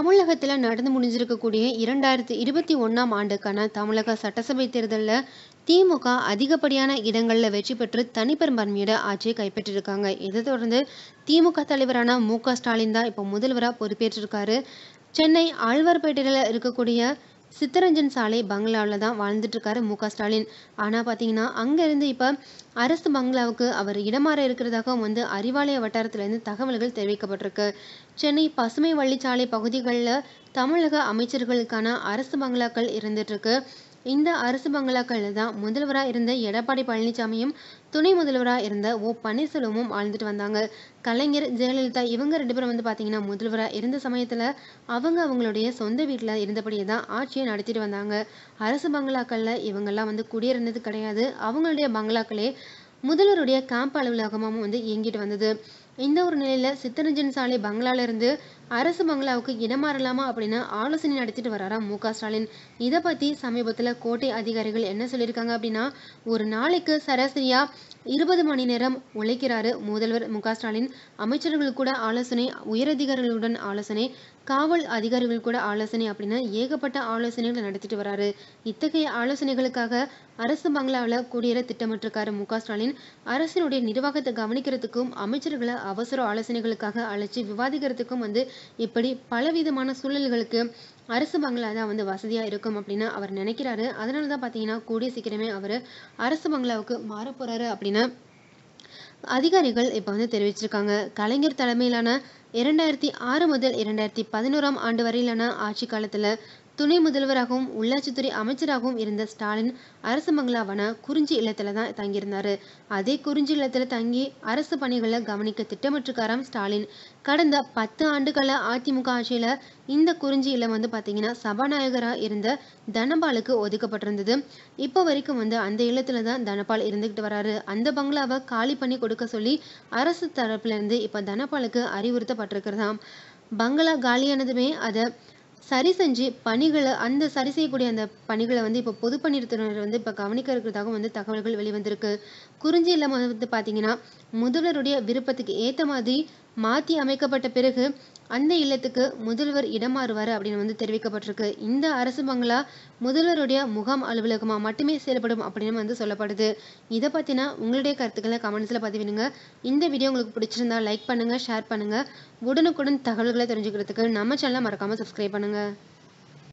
தமிழகத்துல நடந்து முடிஞ்சிருக்கக்கூடிய 2021ஆம் ஆண்டுக்கான தமிழக சட்டசபை தேர்தலில் திமுக அதிகப்படியான இடங்களில் வெற்றி பெற்று தனிப்பெரும்பான்மையோட ஆட்சியை கைப்பற்றியிருக்காங்க. இதை தொடர்ந்து திமுக தலைவரான மு. க. ஸ்டாலின் தான் இப்போ முதல்வரா பொறுப்பேற்றிருக்காரு. சென்னை ஆழ்வார்பேட்டையில் இருக்கக்கூடிய சித்தரஞ்சன் சாலை பங்களாவில் தான் வாழ்ந்துட்டுருக்காரு மு. க. ஸ்டாலின். ஆனால் பார்த்தீங்கன்னா அங்கேருந்து இருந்து அரசு பங்களாவுக்கு அவர் இடமாற இருக்கிறதாகவும் வந்து அறிவாலய வட்டாரத்திலேருந்து தகவல்கள் தெரிவிக்கப்பட்டிருக்கு. சென்னை பசுமை வள்ளிச்சாலை பகுதிகளில் தமிழக அமைச்சர்களுக்கான அரசு பங்களாக்கள் இருந்துட்டுருக்கு இந்த அரசு பங்களாக்களில் தான் முதல்வராக இருந்த எடப்பாடி பழனிசாமியும், துணை முதல்வராக இருந்த ஓ. பன்னீர்செல்வமும் வாழ்ந்துட்டு வந்தாங்க. கலைஞர், ஜெயலலிதா இவங்க ரெண்டு பேரும் வந்து பார்த்தீங்கன்னா முதல்வராக இருந்த சமயத்தில் அவங்க அவங்களுடைய சொந்த வீட்டில் இருந்தபடியே தான் ஆட்சியை நடத்திட்டு வந்தாங்க. அரசு பங்களாக்களில் இவங்கெல்லாம் வந்து குடியிருந்தது கிடையாது. அவங்களுடைய பங்களாக்களே முதல்வருடைய கேம்ப் அலுவலகமும் வந்து இயங்கிட்டு வந்தது. இந்த ஒரு நிலையில் சித்தரஞ்சன் சாலை பங்களாலிருந்து அரசு பங்களாவுக்கு இடம் மாறலாமா அப்படின்னு ஆலோசனை நடத்திட்டு வராராம் மு. ஸ்டாலின். இதை பற்றி சமீபத்தில் கோட்டை அதிகாரிகள் என்ன சொல்லியிருக்காங்க அப்படின்னா, ஒரு நாளைக்கு சராசரியாக இருபது மணி நேரம் உழைக்கிறாரு முதல்வர் மு. ஸ்டாலின். அமைச்சர்கள் கூட ஆலோசனை, உயரதிகாரிகளுடன் ஆலோசனை, காவல் அதிகாரிகள் கூட ஆலோசனை அப்படின்னு ஏகப்பட்ட ஆலோசனைகளை நடத்திட்டு வராரு இத்தகைய ஆலோசனைகளுக்காக அரசு பங்களாவில் குடியேற திட்டமிட்டிருக்காரு மு. ஸ்டாலின். அரசினுடைய நிர்வாகத்தை கவனிக்கிறதுக்கும், அமைச்சர்களை அவசர ஆலோசனைகளுக்காக அழைச்சு விவாதிக்கிறதுக்கும் வந்து இப்படி பலவிதமான சூழல்களுக்கு அரசு பங்களா தான் வந்து வசதியா இருக்கும் அப்படின்னு அவர் நினைக்கிறாரு. அதனால தான் பாத்தீங்கன்னா கூடிய சீக்கிரமே அவரு அரசு பங்களாவுக்கு மாற போறாரு அப்படின்னு அதிகாரிகள் இப்ப வந்து தெரிவிச்சிருக்காங்க. கலைஞர் தலைமையிலான 2006 முதல் 2011ஆம் ஆண்டு வரையிலான ஆட்சி காலத்துல துணை முதல்வராகவும், உள்ளாட்சித்துறை அமைச்சராகவும் இருந்த ஸ்டாலின் அரசு பங்களாவான குறிஞ்சி இல்லத்தில் தான் தங்கியிருந்தார் அதே குறிஞ்சி இல்லத்துல தங்கி அரசு பணிகளை கவனிக்க திட்டமிட்டிருக்காராம் ஸ்டாலின். கடந்த 10 ஆண்டுகால அதிமுக ஆட்சியில இந்த குறிஞ்சி இல்லம் வந்து பாத்தீங்கன்னா சபாநாயகரா இருந்த தனபாலுக்கு ஒதுக்கப்பட்டிருந்தது. இப்போ வரைக்கும் வந்து அந்த இல்லத்தில் தான் தனபால் இருந்துகிட்டு வராரு அந்த பங்களாவை காலி பண்ணி கொடுக்க சொல்லி அரசு தரப்புல இருந்து தனபாலுக்கு அறிவுறுத்தப்பட்டிருக்கிறதாம். பங்களா காலியானதுமே அத சரி செஞ்சு பணிகளை அந்த சரி செய்யக்கூடிய அந்த பணிகளை வந்து இப்போ பொதுப்பணித்துறையினர் வந்து இப்ப கவனிக்க இருக்கிறதாகவும் வந்து தகவல்கள் வெளிவந்திருக்கு. குறிஞ்சி இல்லம் வந்து பாத்தீங்கன்னா முதல்வருடைய விருப்பத்துக்கு ஏத்த மாதிரி மாத்தி அமைக்கப்பட்ட பிறகு அந்த இல்லத்துக்கு முதல்வர் இடமாறுவார் அப்படின்னு வந்து தெரிவிக்கப்பட்டிருக்கு. இந்த அரசு பங்களா முதல்வருடைய முகாம் அலுவலகமாக மட்டுமே செயல்படும் அப்படின்னு வந்து சொல்லப்படுது. இதை பற்றினா உங்களுடைய கருத்துக்களை கமெண்ட்ஸில் பதிவிடுங்க. இந்த வீடியோ உங்களுக்கு பிடிச்சிருந்தா லைக் பண்ணுங்கள் ஷேர் பண்ணுங்கள் உடனுக்குடன் தகவல்களை தெரிஞ்சுக்கிறதுக்கு நம்ம சேனலை மறக்காமல் சப்ஸ்கிரைப் பண்ணுங்கள்